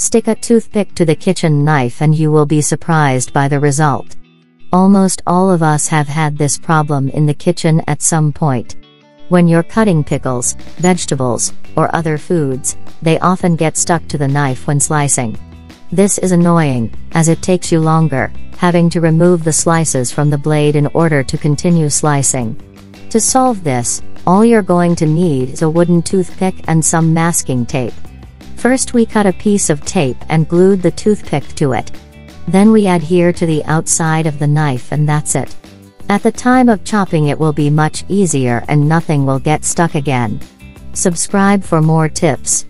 Stick a toothpick to the kitchen knife and you will be surprised by the result. Almost all of us have had this problem in the kitchen at some point. When you're cutting pickles, vegetables, or other foods, they often get stuck to the knife when slicing. This is annoying, as it takes you longer, having to remove the slices from the blade in order to continue slicing. To solve this, all you're going to need is a wooden toothpick and some masking tape. First we cut a piece of tape and glued the toothpick to it. Then we adhere to the outside of the knife and that's it. At the time of chopping it will be much easier and nothing will get stuck again. Subscribe for more tips.